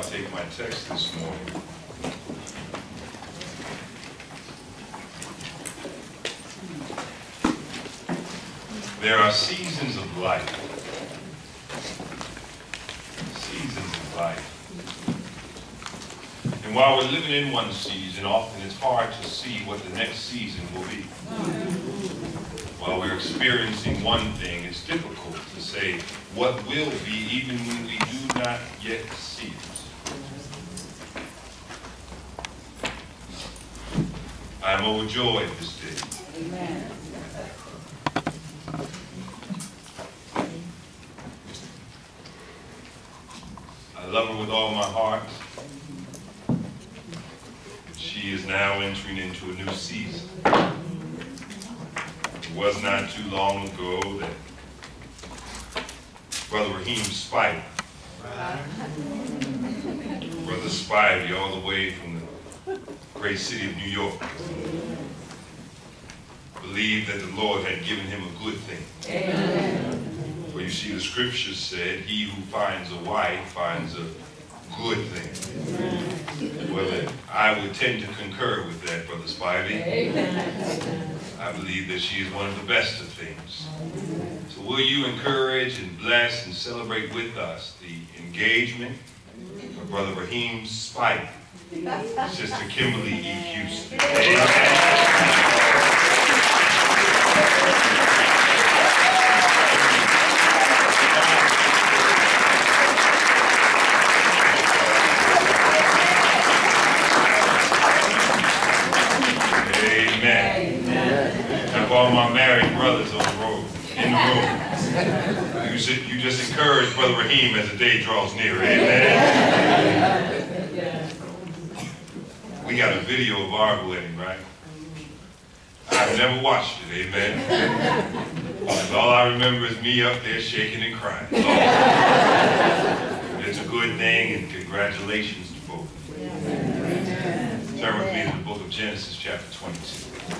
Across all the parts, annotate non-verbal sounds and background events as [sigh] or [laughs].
I take my text this morning. There are seasons of life. Seasons of life. And while we're living in one season, often it's hard to see what the next season will be. While we're experiencing one thing, it's difficult to say what will be even when we do not yet see it. I am overjoyed this day. Amen. I love her with all my heart. She is now entering into a new season. It was not too long ago that Brother Raheem Spivey, Brother Spivey, all the way from the great city of New York, believed that the Lord had given him a good thing. Amen. For you see, the scripture said, he who finds a wife finds a good thing. Well, I would tend to concur with that, Brother Spivey. Amen. I believe that she is one of the best of things. So will you encourage and bless and celebrate with us the engagement of Brother Raheem Spivey, Sister Kimberly E. Houston. Amen. Amen. Have all my married brothers on the road, in the room. You should, you just encourage Brother Raheem as the day draws near. [laughs] Amen. We got a video of our wedding, right? I've never watched it, amen. And all I remember is me up there shaking and crying. It's a good thing, and congratulations to both. of you. Turn with me to the book of Genesis, chapter 22.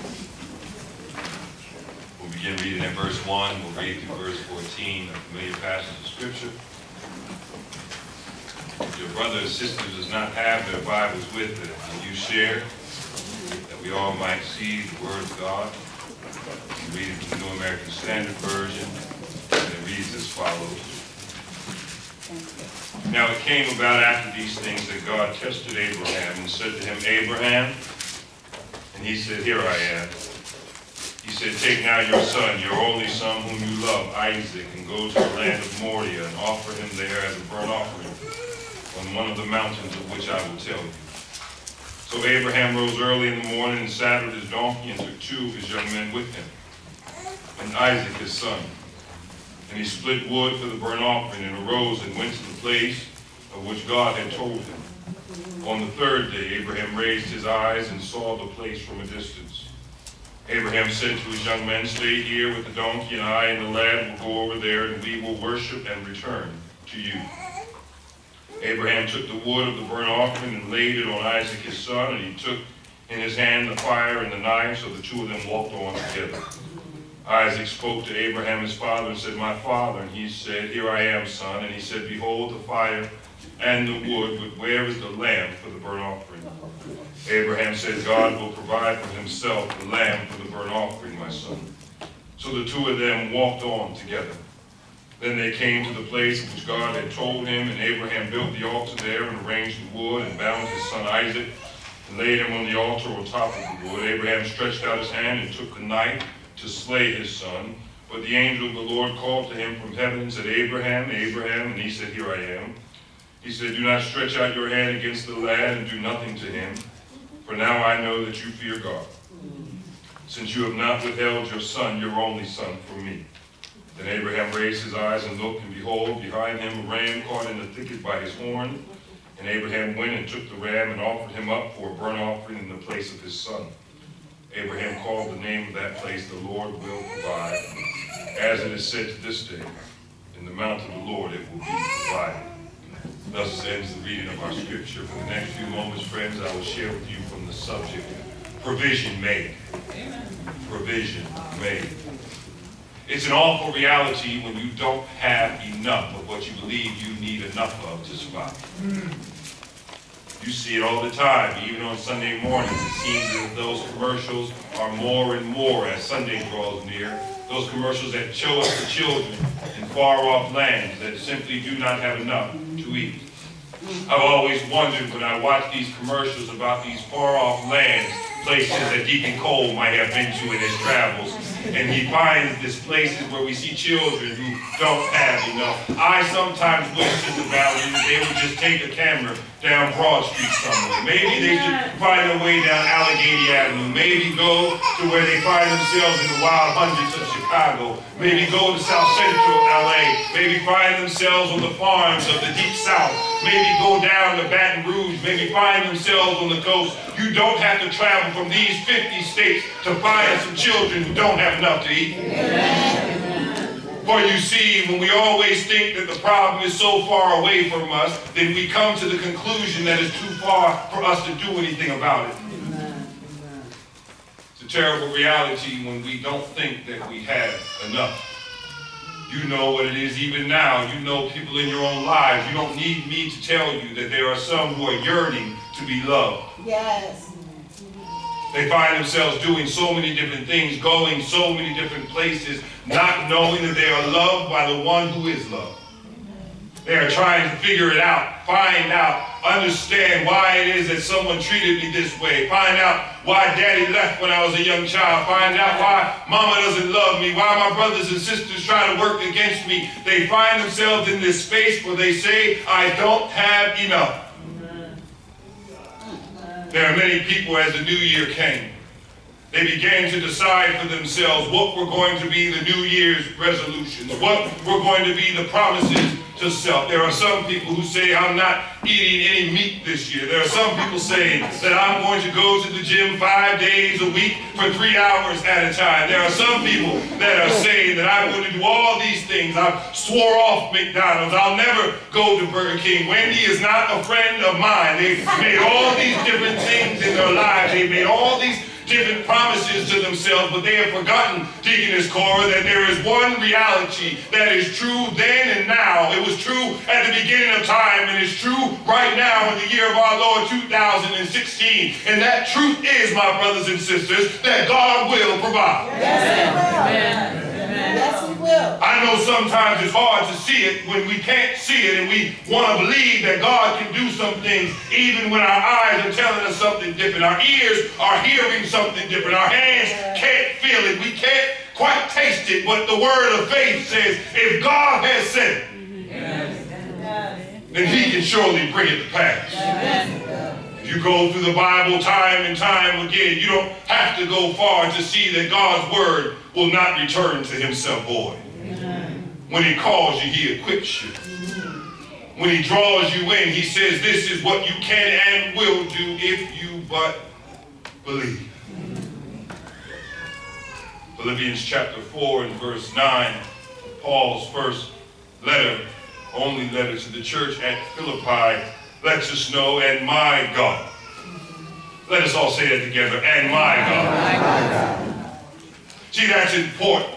At verse 1. We'll read through verse 14, a familiar passage of Scripture. If your brother or sister does not have their Bibles with them, will you share that we all might see the Word of God? We read it from the New American Standard Version, and it reads as follows. Now it came about after these things that God tested Abraham and said to him, Abraham, and he said, Here I am. He said, Take now your son, your only son whom you love, Isaac, and go to the land of Moriah and offer him there as a burnt offering on one of the mountains of which I will tell you. So Abraham rose early in the morning and saddled his donkey and took two of his young men with him, and Isaac his son. And he split wood for the burnt offering and arose and went to the place of which God had told him. On the third day, Abraham raised his eyes and saw the place from a distance. Abraham said to his young men, Stay here with the donkey, and I and the lad will go over there, and we will worship and return to you. Abraham took the wood of the burnt offering and laid it on Isaac his son, and he took in his hand the fire and the knife, so the two of them walked on together. Isaac spoke to Abraham his father and said, My father. And he said, Here I am, son. And he said, Behold the fire and the wood, but where is the lamb for the burnt offering? Abraham said, God will provide for himself the lamb for the burnt offering, my son. So the two of them walked on together. Then they came to the place which God had told him, and Abraham built the altar there and arranged the wood and bound his son Isaac and laid him on the altar on top of the wood. Abraham stretched out his hand and took the knife to slay his son. But the angel of the Lord called to him from heaven and said, Abraham, Abraham, and he said, Here I am. He said, Do not stretch out your hand against the lad and do nothing to him, for now I know that you fear God, since you have not withheld your son, your only son, from me. Then Abraham raised his eyes and looked, and behold, behind him a ram caught in the thicket by his horn. And Abraham went and took the ram and offered him up for a burnt offering in the place of his son. Abraham called the name of that place, the Lord will provide. As it is said to this day, in the mount of the Lord it will be provided. Thus ends the reading of our scripture. For the next few moments, friends, I will share with you the subject, provision made. Provision made. It's an awful reality when you don't have enough of what you believe you need enough of to survive. You see it all the time, even on Sunday mornings. It seems that those commercials are more and more as Sunday draws near. Those commercials that show us the children in far-off lands that simply do not have enough to eat. I've always wondered when I watch these commercials about these far-off lands, places that Deacon Cole might have been to in his travels, and he finds these places where we see children who don't have enough. I sometimes wish, Sister Valerie, that they would just take a camera down Broad Street somewhere. Maybe they should find a way down Allegheny Avenue. Maybe go to where they find themselves in the wild hundreds of Chicago. Maybe go to South Central LA. Maybe find themselves on the farms of the Deep South. Maybe go down to Baton Rouge. Maybe find themselves on the coast. You don't have to travel from these 50 states to find some children who don't have enough to eat. For you see, when we always think that the problem is so far away from us, then we come to the conclusion that it's too far for us to do anything about it. It's a terrible reality when we don't think that we have enough. You know what it is even now. You know people in your own lives. You don't need me to tell you that there are some who are yearning to be loved. Yes. They find themselves doing so many different things, going so many different places, not knowing that they are loved by the one who is loved. They are trying to figure it out, find out, understand why it is that someone treated me this way, find out why daddy left when I was a young child, find out why mama doesn't love me, why my brothers and sisters try to work against me. They find themselves in this space where they say, I don't have enough. There are many people as the new year came. They began to decide for themselves what were going to be the New Year's resolutions, what were going to be the promises to self. There are some people who say, I'm not eating any meat this year. There are some people saying that I'm going to go to the gym five days a week for three hours at a time. There are some people that are saying that I'm going to do all these things. I've swore off McDonald's. I'll never go to Burger King. Wendy is not a friend of mine. They've made all these different things in their lives. They've made all these different promises to themselves, but they have forgotten, Deaconess Cora, that there is one reality that is true then and now. It was true at the beginning of time, and it's true right now in the year of our Lord 2016. And that truth is, my brothers and sisters, that God will provide. Yes, He will. Yes, He will. I know sometimes it's hard to see it when we can't see it and we want to believe that God can do some things even when our eyes are telling us something different. Our ears are hearing something different. Our hands can't feel it. We can't quite taste it. But the word of faith says, if God has said it, then he can surely bring it to pass. If you go through the Bible time and time again, you don't have to go far to see that God's word will not return to himself void. When he calls you, he equips you. When he draws you in, he says, this is what you can and will do if you but believe. Philippians chapter 4 and verse 9, Paul's first letter, only letter to the church at Philippi, lets us know, and my God. Let us all say that together, and my God. See, that's important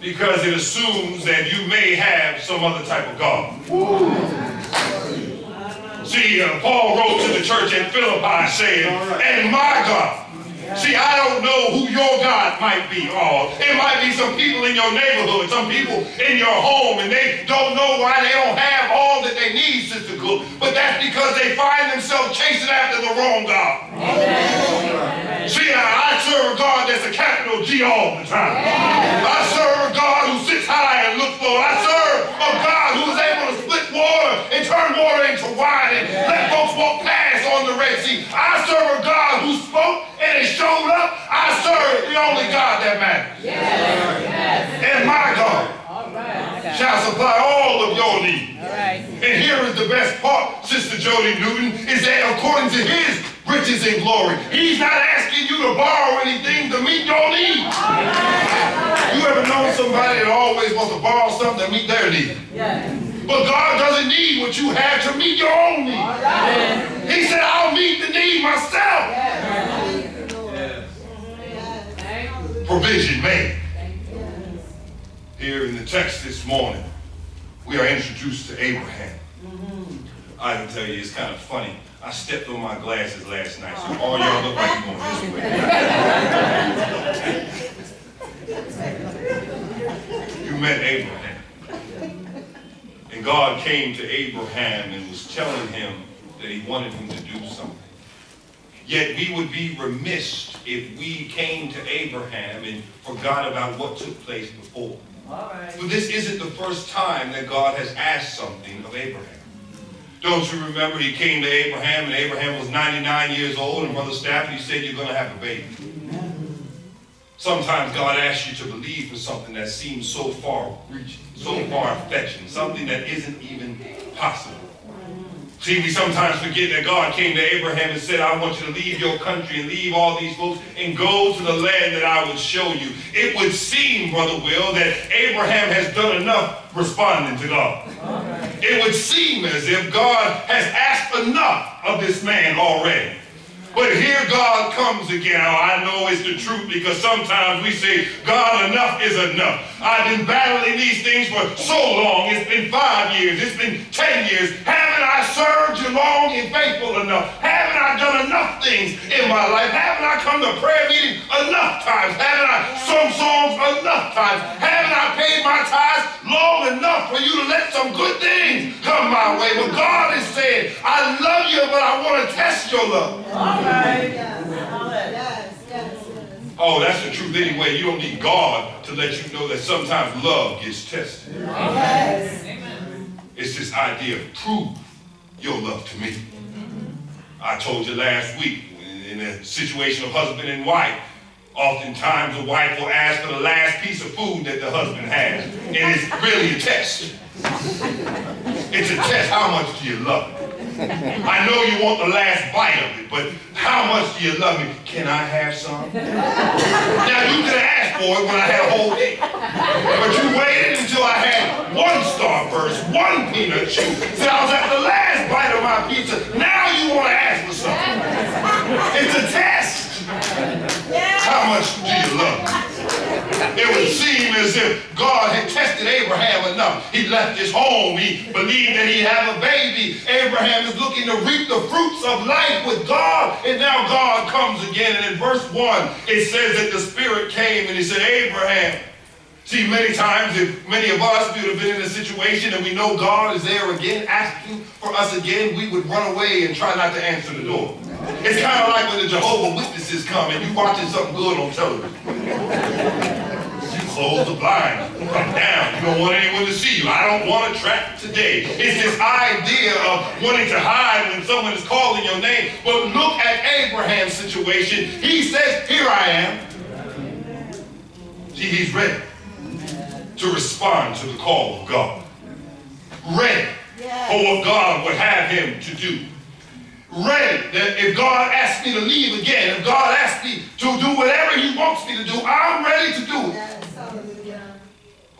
because it assumes that you may have some other type of God. See, uh, Paul wrote to the church at Philippi saying, and my God. See, I don't know who your God might be. Oh, it might be some people in your neighborhood, some people in your home, and they don't know why they don't have all that they need, Sister Cook. But that's because they find themselves chasing after the wrong God. See, I, I serve a God that's a capital G all the time. I serve a God who sits high and looks low. I serve a God who is able to split water and turn water only God that matters. And my God shall supply all of your needs. And here is the best part, Sister Jody Newton, is that according to his riches and glory, he's not asking you to borrow anything to meet your needs. You ever known somebody that always wants to borrow something to meet their needs? But God doesn't need what you have to meet your own needs. He said, I'll meet the need myself. Provision made. Here in the text this morning, we are introduced to Abraham. Mm-hmm. I can tell you, it's kind of funny. I stepped on my glasses last night, so all y'all look like you're going this way. [laughs] You met Abraham. And God came to Abraham and was telling him that he wanted him to do something. Yet we would be remiss if we came to Abraham and forgot about what took place before. For this isn't the first time that God has asked something of Abraham. Don't you remember he came to Abraham and Abraham was 99 years old and Brother Stafford, he said, you're going to have a baby. Sometimes God asks you to believe for something that seems so far reaching, so far fetching, something that isn't even possible. See, we sometimes forget that God came to Abraham and said, I want you to leave your country and leave all these folks and go to the land that I will show you. It would seem, Brother Will, that Abraham has done enough responding to God. It would seem as if God has asked enough of this man already. But here God comes again. Now, I know it's the truth because sometimes we say, God, enough is enough. I've been battling these things for so long. It's been five years. It's been ten years. Haven't I served you long and faithful enough? Haven't I done enough things in my life? Haven't I come to prayer meeting enough times? Haven't I sung songs enough times? Haven't I paid my tithes long enough for you to let some good things come my way? But God is saying, I love you, but I want to test your love. Oh, that's the truth anyway. You don't need God to let you know that sometimes love gets tested. Yes. It's this idea of prove your love to me. Mm-hmm. I told you last week, in a situation of husband and wife, oftentimes the wife will ask for the last piece of food that the husband has. And it's really a test. It's a test. How much do you love me? I know you want the last bite of it, but how much do you love me? Can I have some? now, you could have asked for it when I had a whole day. But you waited until I had one Starburst, one peanut chew. So I was at the last bite of my pizza. Now you want to ask for something. It's a test. How much do you love me? It would seem as if God had tested Abraham enough. He left his home. He believed that he'd have a baby. Abraham is looking to reap the fruits of life with God. And now God comes again. And in verse 1, it says that the Spirit came and he said, Abraham. See, many times, if many of us would have been in a situation and we know God is there again, asking for us again, we would run away and try not to answer the door. It's kind of like when the Jehovah Witnesses come and you're watching something good on television. Close the blinds, come down. You don't want anyone to see you. I don't want to track today. It's this idea of wanting to hide when someone is calling your name. But look at Abraham's situation. He says, here I am. See, he's ready to respond to the call of God. Ready for what God would have him to do. Ready that if God asks me to leave again, if God asks me to do whatever he wants me to do, I'm ready to do it.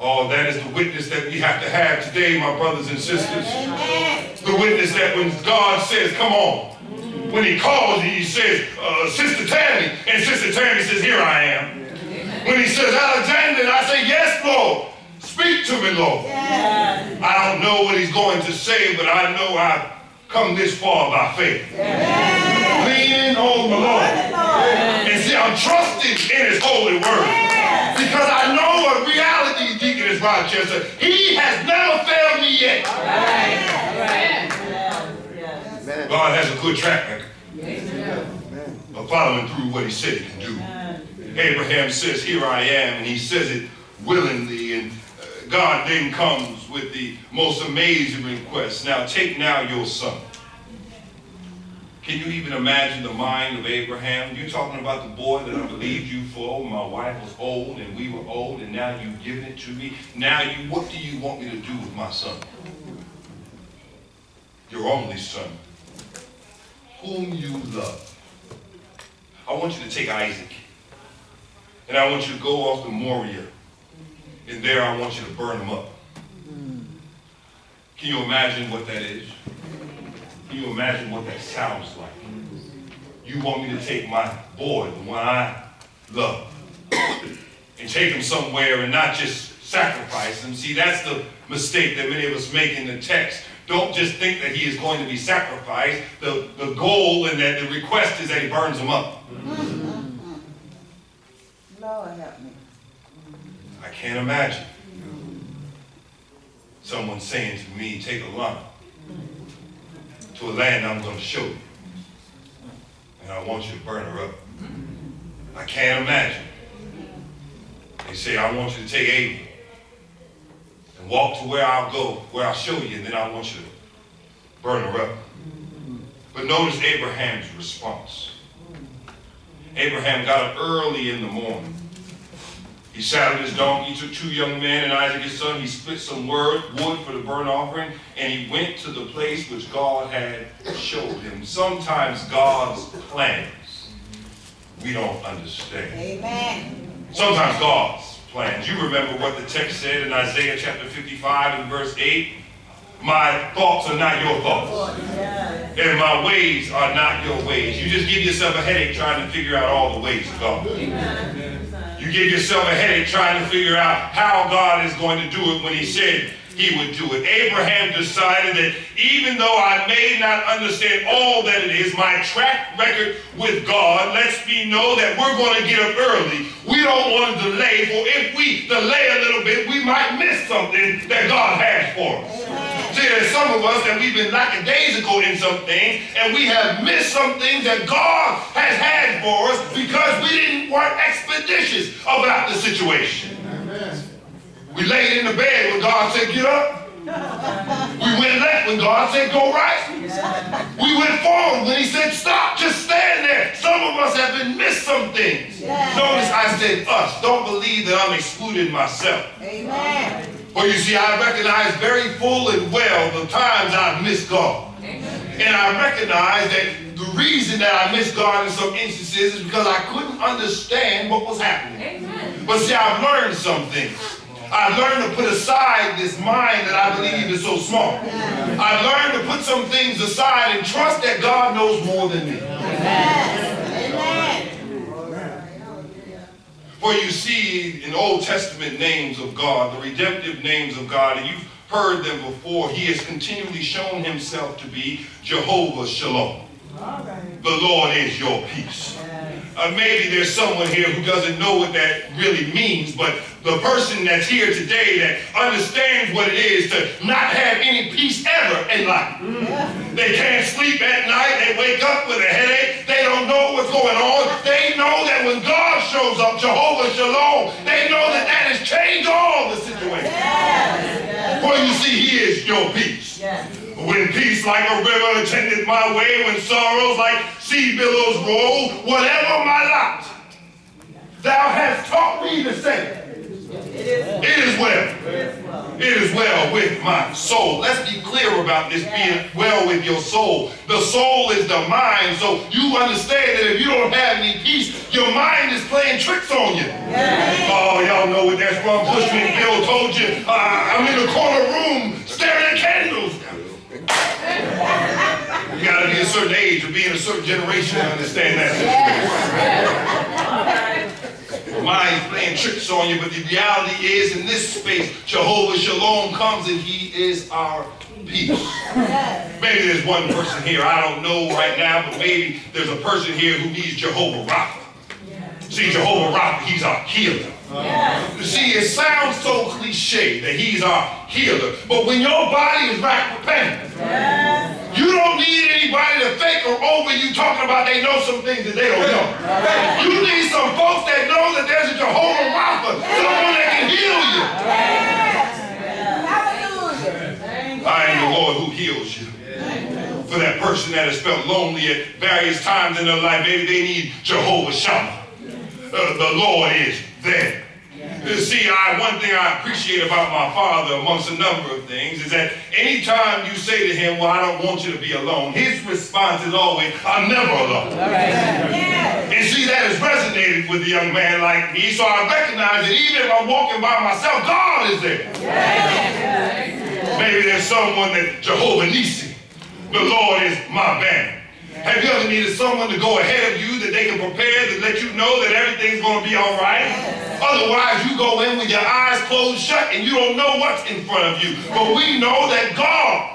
Oh, that is the witness that we have to have today, my brothers and sisters. The witness that when God says, come on, when he calls you, he says, uh, Sister Tammy, and Sister Tammy says, here I am. When he says, Alexander, I say, yes, Lord. Speak to me, Lord. I don't know what he's going to say, but I know I've come this far by faith. Leaning on the Lord. And see, I'm trusting in his holy word. Because I know a reality, Deaconess Rochester. He has never failed me yet. God has a good track record of following through what he said he can do. Abraham says, here I am, and he says it willingly, and uh, God then comes with the most amazing request. Now take now your son. Can you even imagine the mind of Abraham? You're talking about the boy that I believed you for. My wife was old and we were old, and now you've given it to me. Now you, what do you want me to do with my son? Your only son, whom you love. I want you to take Isaac, and I want you to go off to Moriah, and there I want you to burn him up. Can you imagine what that is? Can you imagine what that sounds like? You want me to take my boy, the one I love, [coughs] and take him somewhere and not just sacrifice him. See, that's the mistake that many of us make in the text. don't just think that he is going to be sacrificed. The, the goal and that the request is that he burns him up. [laughs] Lord help me. I can't imagine someone saying to me, take a lump to a land I'm going to show you. And I want you to burn her up. I can't imagine. They say, I want you to take Abel and walk to where I'll go, where I'll show you, and then I want you to burn her up. But notice Abraham's response. Abraham got up early in the morning. He saddled his donkey, he took two young men and Isaac his son. He split some wood for the burnt offering, and he went to the place which God had showed him. Sometimes God's plans we don't understand. Amen. Sometimes God's plans. You remember what the text said in Isaiah chapter 55 and verse 8? My thoughts are not your thoughts. And my ways are not your ways. You just give yourself a headache trying to figure out all the ways of God. You give yourself a headache trying to figure out how God is going to do it when he said he would do it. Abraham decided that even though I may not understand all that it is, my track record with God lets me know that we're going to get up early. We don't want to delay, for if we delay a little bit, we might miss something that God has for us. There's some of us that we've been lackadaisical in some things, and we have missed some things that God has had for us because we didn't weren't expeditious about the situation. We laid in the bed when God said, get up. We went left when God said, go right. We went forward when he said, stop, just stand there. Some of us have been missed some things. Notice I said us. Don't believe that I'm excluding myself. Amen. For you see, I recognize very full and well the times I've missed God. And I recognize that the reason that I missed God in some instances is because I couldn't understand what was happening. But see, I've learned some things. I've learned to put aside this mind that I believe is so small. I've learned to put some things aside and trust that God knows more than me. Amen. For you see in Old Testament names of God, the redemptive names of God, and you've heard them before, he has continually shown himself to be Jehovah Shalom. The Lord is your peace. Uh, maybe there's someone here who doesn't know what that really means, but the person that's here today that understands what it is to not have any peace ever in life. They can't sleep at night. They wake up with a headache. They don't know what's going on. They know that when God shows up, Jehovah Shalom, they know that that has changed all the situation. For you see, he is your peace. When peace like a river attendeth my way, when sorrows like sea billows roll, whatever my lot, thou hast taught me to say, it is well. It is well with my soul. Let's be clear about this being well with your soul. The soul is the mind, so you understand that if you don't have any peace, your mind is playing tricks on you. Oh, y'all know what that's from. Bushwick Bill told you, uh, I'm in a corner room staring at candles. You gotta be a certain age or be in a certain generation to understand that. Mind's playing tricks on you, but the reality is in this space, Jehovah Shalom comes and he is our peace. Maybe there's one person here, I don't know right now, but maybe there's a person here who needs Jehovah Rapha. See, Jehovah Rapha, he's our healer. You see, it sounds so cliche that he's our healer, but when your body is right repentant, you don't need anybody to fake or over you talking about they know some things that they don't know. You need some folks that know that there's a Jehovah Rapha, someone that can heal you. Hallelujah. I am the Lord who heals you. For that person that has felt lonely at various times in their life, maybe they need Jehovah Shammah. Uh, the Lord is there. You see, I, one thing I appreciate about my father, amongst a number of things, is that anytime you say to him, well, I don't want you to be alone, his response is always, I'm never alone. And see, that has resonated with a young man like me, so I recognize that even if I'm walking by myself, God is there. Maybe there's someone that Jehovah Nisi, the Lord is my banner. Have you ever needed someone to go ahead of you that they can prepare to let you know that everything's going to be all right? Otherwise, you go in with your eyes closed shut and you don't know what's in front of you. But we know that God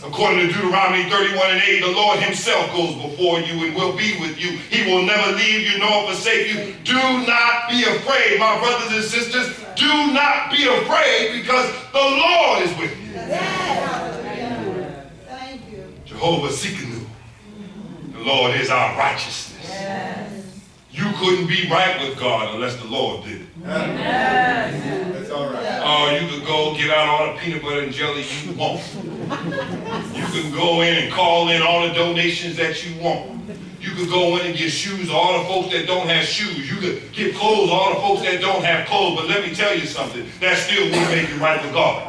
According to Deuteronomy 31 and 8, the Lord himself goes before you and will be with you. He will never leave you nor forsake you. Do not be afraid, my brothers and sisters. Do not be afraid because the Lord is with you. Thank you. Jehovah Tsidkenu. The Lord is our righteousness. You couldn't be right with God unless the Lord did it. That's all right. Oh, you could go get out all the peanut butter and jelly you want. You can go in and call in all the donations that you want. You could go in and get shoes to all the folks that don't have shoes. You could get clothes to all the folks that don't have clothes. But let me tell you something. That still won't make you right with God.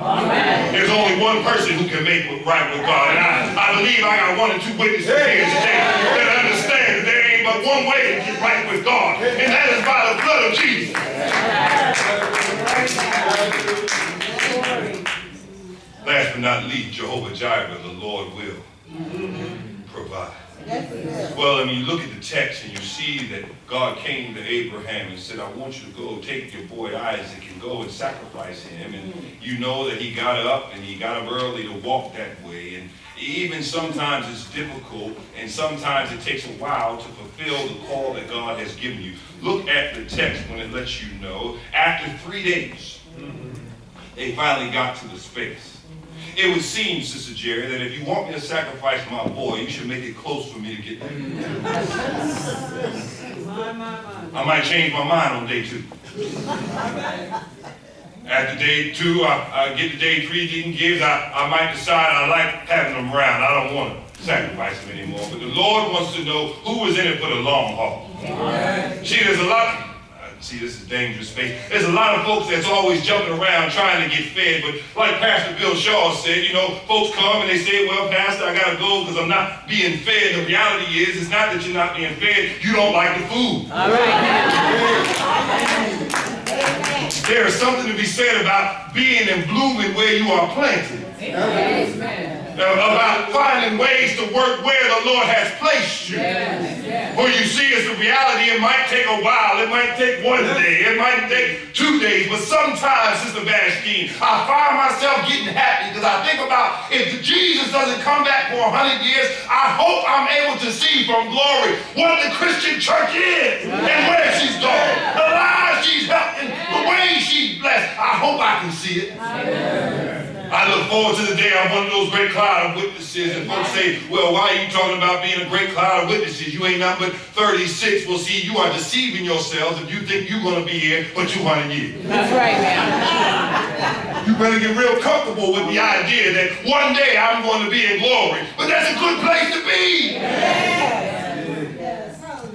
There's only one person who can make it right with God. And I, I believe I got one or two witnesses here today that understand that there ain't but one way to get right with God. And that is by the blood of Jesus. Last but not least, Jehovah Jireh, the Lord will mm-hmm. provide. Yes. Well, I mean, you look at the text and you see that God came to Abraham and said, I want you to go take your boy Isaac and go and sacrifice him. And hmm. you know that he got up and he got up early to walk that way. And even sometimes it's difficult and sometimes it takes a while to fulfill the call that God has given you. Look at the text when it lets you know. After three days, hmm. they finally got to the space. It would seem, Sister Jerry, that if you want me to sacrifice my boy, you should make it close for me to get there. I might change my mind on day two. After day two, I, I get to day three, getting gifts, I, I might decide I like having them around. I don't want to sacrifice them anymore. But the Lord wants to know who is in it for the long haul. See, there's a lot. See, this is dangerous space. There's a lot of folks that's always jumping around trying to get fed, but like Pastor Bill Shaw said, you know, folks come and they say, well, Pastor, I gotta go because I'm not being fed. The reality is, it's not that you're not being fed, you don't like the food. All right. There is something to be said about being and blooming where you are planted. Uh, Uh, about finding ways to work where the Lord has placed you. Where you see it's the reality, it might take a while, it might take one uh-huh. day, it might take two days, but sometimes, Sister Vashteen, I find myself getting happy because I think about if Jesus doesn't come back for a hundred years, I hope I'm able to see from glory what the Christian church is and where she's going, the lives she's helping, the ways she's blessed. I hope I can see it. I look forward to the day I'm one of those great cloud of witnesses. And folks say, well, why are you talking about being a great cloud of witnesses? You ain't nothing but 36. Well, see, you are deceiving yourselves if you think you're going to be here for 200 years. That's right, man. You better get real comfortable with the idea that one day I'm going to be in glory. But that's a good place to be.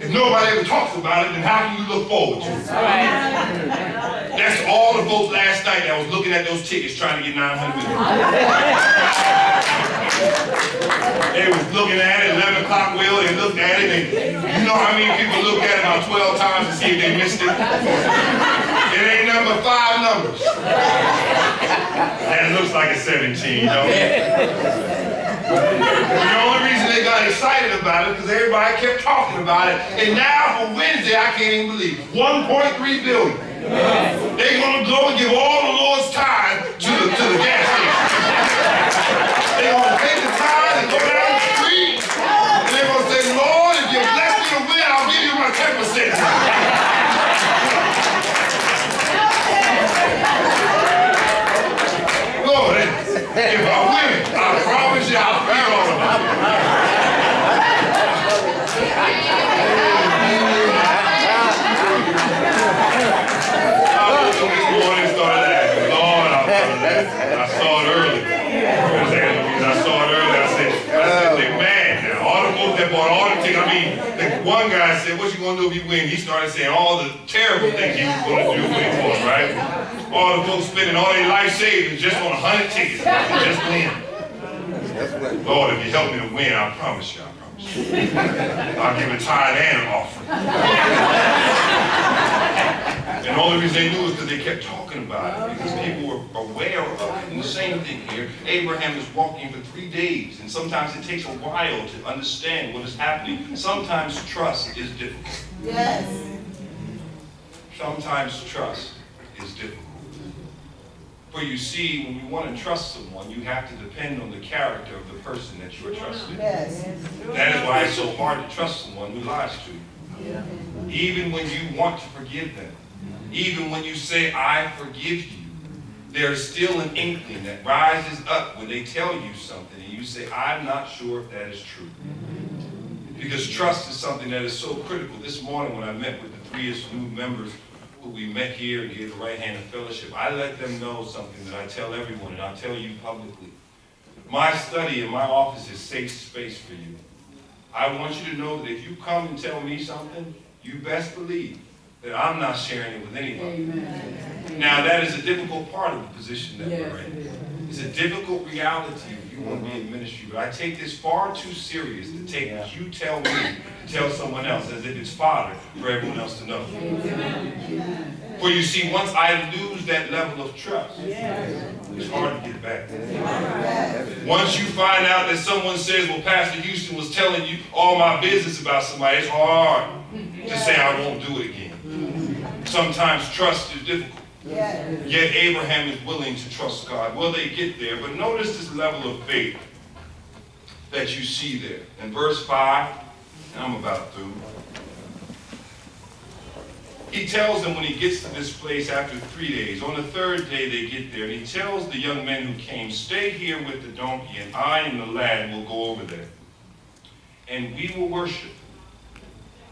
If nobody ever talks about it, then how can you look forward to it? Right. That's all the folks last night that was looking at those tickets trying to get 900 million. They was looking at it, 11 o'clock wheel, they looked at it, and you know how many people looked at it about 12 times to see if they missed it? It ain't number five numbers. And it looks like a 17, you know? The only reason they got excited about it because everybody kept talking about it. And now for Wednesday, I can't even believe it. 1.3 billion. They're gonna go and give all the Lord's time to the to the gas station. They're gonna take the time and go down the street. And they're gonna say, Lord, if you bless me to win, I'll give you my 10%. Lord, if I win, I promise you I'll pay all of it. This morning started laughing. Lord, I started laughing. I saw it early. I saw it early. I said, I said, they mad now. All the folks that bought all the tickets. I mean, the one guy said, what you gonna do if you win? He started saying all the terrible things he was gonna do if he won, right? All the folks spending all their life savings just on a hundred tickets. to Just win. Lord, if you help me to win, I promise you, I promise you. I'll give a tithe and an offering. And the only reason they knew is because they kept talking about oh, it, because people were aware of it. And the same thing here, Abraham is walking for three days, and sometimes it takes a while to understand what is happening. Sometimes trust is difficult. Yes. Sometimes trust is difficult. For you see, when you want to trust someone, you have to depend on the character of the person that you are trusting. Yes. That is why it's so hard to trust someone who lies to you. Even when you want to forgive them, even when you say, I forgive you, there's still an inkling that rises up when they tell you something and you say, I'm not sure if that is true. Because trust is something that is so critical. This morning when I met with the three new members who we met here and gave the right hand of fellowship, I let them know something that I tell everyone and I'll tell you publicly. My study in my office is safe space for you. I want you to know that if you come and tell me something, you best believe that I'm not sharing it with anybody. Now, that is a difficult part of the position that we're in. It's a difficult reality if you want to be in ministry, but I take this far too serious to take what you tell me to tell someone else as if it's fodder for everyone else to know. For you see, once I lose that level of trust, it's hard to get back. Once you find out that someone says, well, Pastor Houston was telling you all my business about somebody, it's hard to say I won't do it again. Sometimes trust is difficult. Yes. Yet Abraham is willing to trust God. Will they get there? But notice this level of faith that you see there. In verse 5, and I'm about through. He tells them when he gets to this place after three days, on the third day they get there, and he tells the young men who came, Stay here with the donkey, and I and the lad will go over there. And we will worship,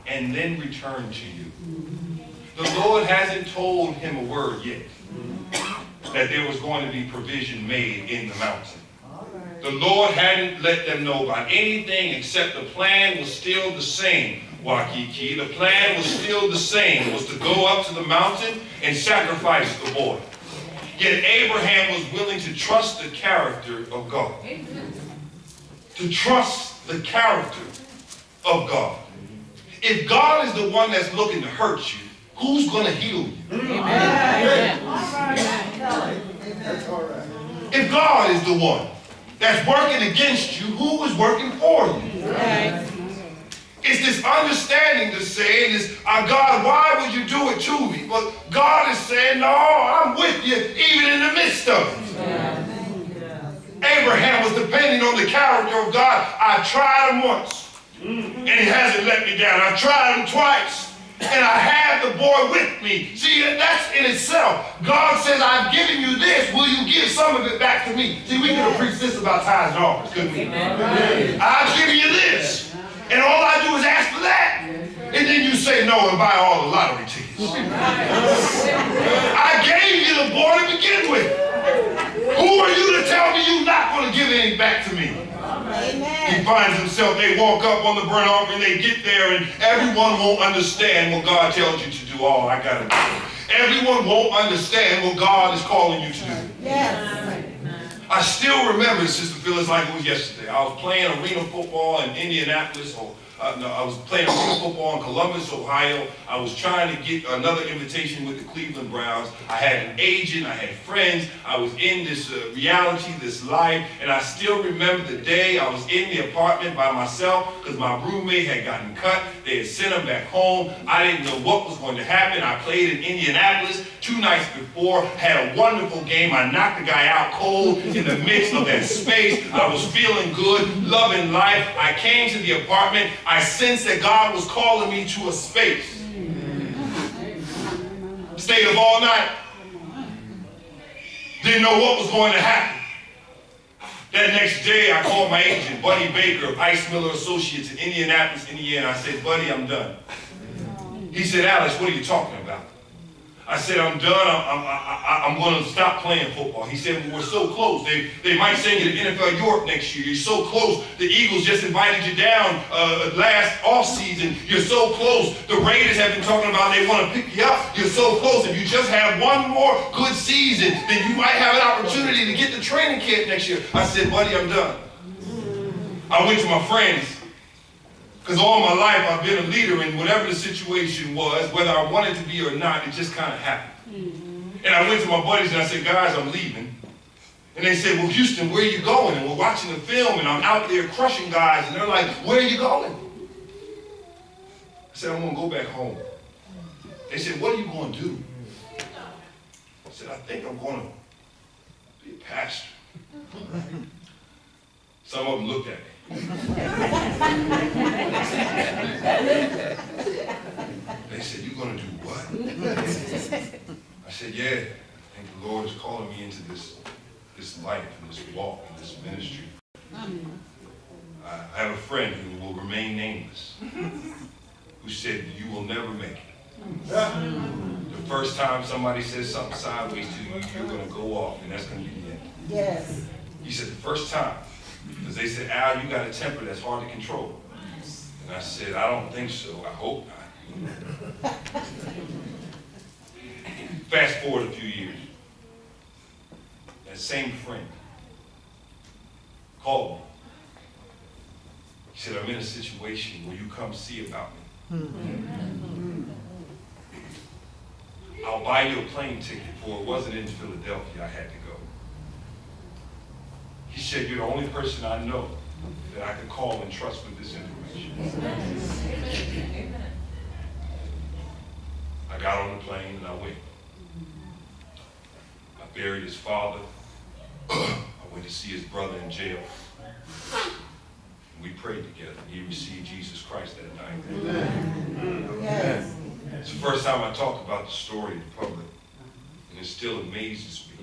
and then return to you. The Lord hasn't told him a word yet that there was going to be provision made in the mountain. The Lord hadn't let them know about anything except the plan was still the same, Waikiki. The plan was still the same, was to go up to the mountain and sacrifice the boy. Yet Abraham was willing to trust the character of God. To trust the character of God. If God is the one that's looking to hurt you, who's going to heal you? That's all right. If God is the one that's working against you, who is working for you? It's this understanding to say, this, uh, God, why would you do it to me? But God is saying, no, I'm with you even in the midst of it. Abraham was depending on the character of God. I tried him once, and he hasn't let me down. I've tried him twice, and I have the boy with me. See, that's in itself. God says, I've given you this. Will you give some of it back to me? See, we could have preached this about tithes and offerings, couldn't we? I've given you this, and all I do is ask for that. And then you say no and buy all the lottery tickets. I gave you the boy to begin with. Who are you to tell me you're not going to give any back to me? He Amen. Finds himself, they walk up on the burnt offering, they get there, and everyone won't understand what God tells you to do. Oh, I got to do it. Everyone won't understand what God is calling you to do. Yes. I still remember, Sister Phyllis, like it was yesterday. I was playing arena football in Indianapolis, or uh, no, I was playing football in Columbus, Ohio. I was trying to get another invitation with the Cleveland Browns. I had an agent, I had friends. I was in this uh, reality, this life, and I still remember the day I was in the apartment by myself because my roommate had gotten cut. They had sent him back home. I didn't know what was going to happen. I played in Indianapolis two nights before, had a wonderful game. I knocked the guy out cold in the midst of that space. I was feeling good, loving life. I came to the apartment. I sensed that God was calling me to a space. Stayed up all night. Didn't know what was going to happen. That next day, I called my agent, Buddy Baker of Ice Miller Associates in Indianapolis, Indiana. I said, Buddy, I'm done. He said, Alex, what are you talking about? I said, I'm done. I'm, I'm, I'm going to stop playing football. He said, well, we're so close. They, they might send you to NFL Europe next year. You're so close. The Eagles just invited you down uh, last offseason. You're so close. The Raiders have been talking about they want to pick you up. You're so close. If you just have one more good season, then you might have an opportunity to get the training camp next year. I said, buddy, I'm done. I went to my friends because all my life I've been a leader, in whatever the situation was, whether I wanted to be or not, it just kind of happened. Mm-hmm. And I went to my buddies and I said, guys, I'm leaving. And they said, well, Houston, where are you going? And we're watching the film, and I'm out there crushing guys, and they're like, where are you going? I said, I'm going to go back home. They said, what are you going to do? I said, I think I'm going to be a pastor. [laughs] Some of them looked at me. They said, you gonna do what? I said, yeah, I think the Lord is calling me into this, this life and this walk and this ministry. I I have a friend who will remain nameless, who said, you will never make it. The first time somebody says something sideways to you, you're gonna go off, and that's gonna be the end. Yes. He said, the first time, because they said, Al, you got a temper that's hard to control. And I said, I don't think so, I hope not. [laughs] Fast forward a few years. That same friend called me. He said, I'm in a situation Will you come see about me. Hmm. I'll buy you a plane ticket for it wasn't in Philadelphia, I had to go. He said, you're the only person I know that I can call and trust with this information. I got on the plane and I went. I buried his father. I went to see his brother in jail. We prayed together. and He received Jesus Christ that night. Yes. It's the first time I talk about the story in public, and it still amazes me.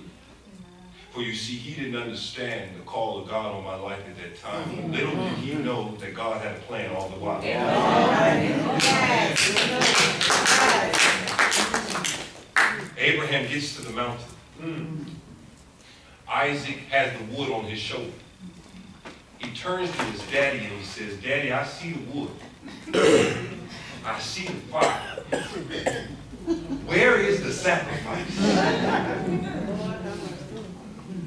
For you see, he didn't understand the call of God on my life at that time. Little did he know that God had a plan all the while. Abraham gets to the mountain. Mm. Isaac has the wood on his shoulder. He turns to his daddy and he says, Daddy, I see the wood. I see the fire. Where is the sacrifice? [laughs]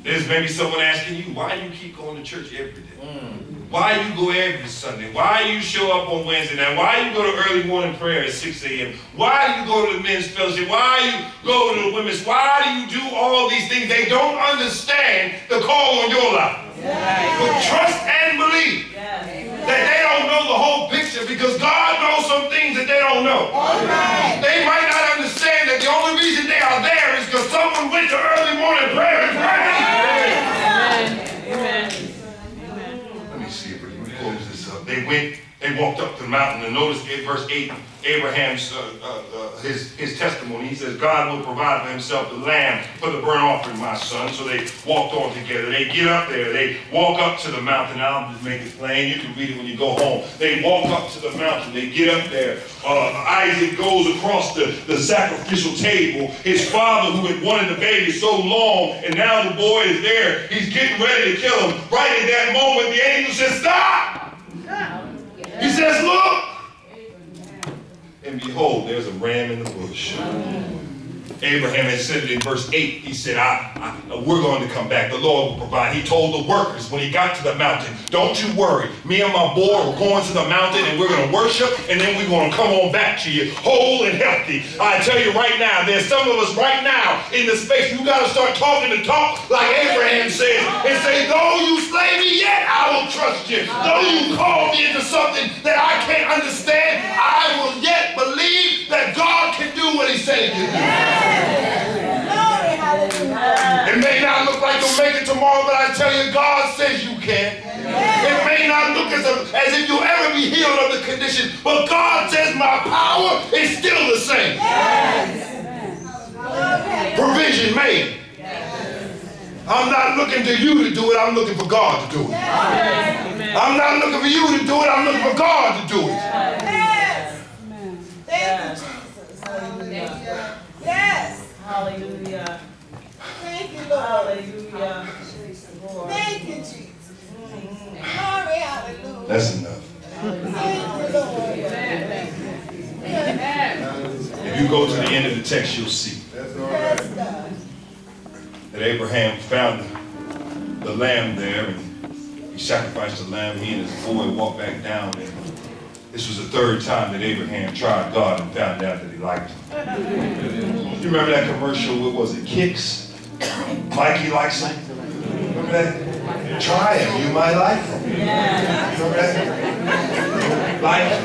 There's maybe someone asking you, why do you keep going to church every day? Mm. Why you go every Sunday? Why you show up on Wednesday night? Why you go to early morning prayer at 6 a.m.? Why you go to the men's fellowship? Why you go to the women's? Why do you do all these things? They don't understand the call on your life. But trust and believe that they don't know the whole picture because God knows some things that they don't know. They might not understand that the only reason they are there is because someone went to early morning prayer and prayed. Let me see if we can close this up. They went, they walked up to the mountain, and notice in verse 8, Abraham's, uh, uh, uh, his, his testimony. He says, God will provide for himself the lamb for the burnt offering, my son. So they walked on together. They get up there. They walk up to the mountain. I'll just make it plain. You can read it when you go home. They walk up to the mountain. They get up there. Uh, Isaac goes across the, the sacrificial table. His father, who had wanted the baby so long, and now the boy is there. He's getting ready to kill him. Right at that moment, the angel says, stop! He says, look! And behold, there's a ram in the bush. Abraham had said it in verse 8. He said, I, I, uh, We're going to come back. The Lord will provide. He told the workers when he got to the mountain, Don't you worry. Me and my boy are going to the mountain and we're going to worship and then we're going to come on back to you whole and healthy. I tell you right now, there's some of us right now in the space, you got to start talking the talk like Abraham said and say, Though you slay me, yet I will trust you. Though you call me into something that I can't understand, I will yet believe that God can do what he said he can do. Glory, hallelujah. It may not look like you'll make it tomorrow, but I tell you, God says you can. It may not look as, if- as if you'll ever be healed of the condition, but God says my power is still the same. Provision made. I'm not looking to you to do it, I'm looking for God to do it. I'm not looking for you to do it, I'm looking for God to do it. Yes. Thank you, Jesus. Hallelujah. Yes. Hallelujah. Hallelujah. Thank you, Jesus. Glory, hallelujah. That's enough. If you go to the end of the text, you'll see. That Abraham found the, the lamb there and he sacrificed the lamb. He and his boy walked back down and this was the third time that Abraham tried God and found out that he liked him. You remember that commercial? What was it? Kix? Mikey likes him? Remember that? Try him. You might like him. Remember that? Like him.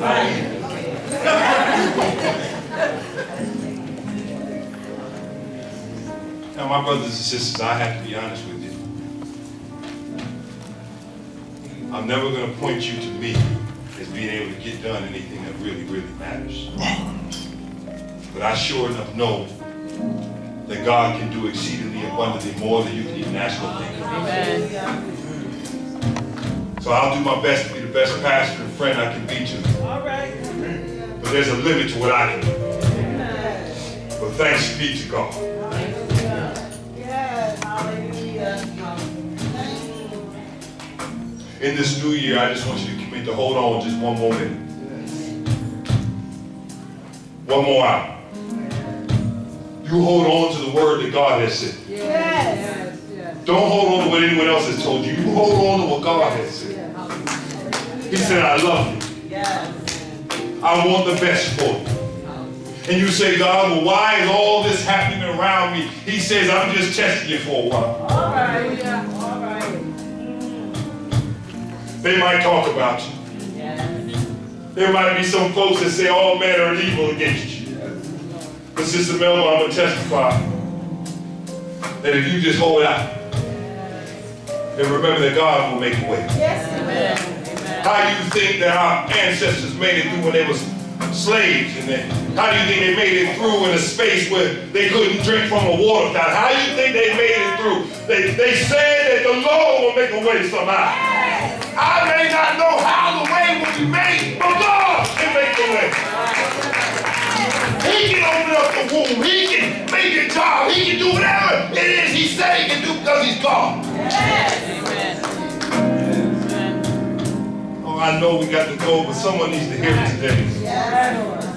Like him. Now, my brothers and sisters, I have to be honest with you. I'm never going to point you to me as being able to get done anything that really, really matters. But I sure enough know that God can do exceedingly abundantly more than you can even ask or think. Amen. So I'll do my best to be the best pastor and friend I can be to you. All right. But there's a limit to what I can do. But thanks be to God. Yes. Hallelujah. In this new year, I just want you to commit to hold on just one more minute. One more hour. You hold on to the word that God has said. Yes. Don't hold on to what anyone else has told you. You hold on to what God has said. He said, I love you. Yes. I want the best for you. And you say, God, well, why is all this happening around me? He says, I'm just testing you for a while. All right. All right. They might talk about you. Yes. There might be some folks that say all manner of evil against you. But Sister Melba, I'm going to testify that if you just hold out and remember that God will make a way. Yes. Amen. Amen. How do you think that our ancestors made it through when they was slaves? And then how do you think they made it through in a space where they couldn't drink from a water fountain? How do you think they made it through? They, they said that the Lord will make a way somehow. I may not know how the way will be made, but God can make the way. He can open up the womb. He can make a job. He can do whatever it is he said he can do because he's God. Amen. Amen. Oh, I know we got to go, but someone needs to hear it today. Yes,